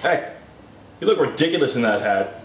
Hey, you look ridiculous in that hat.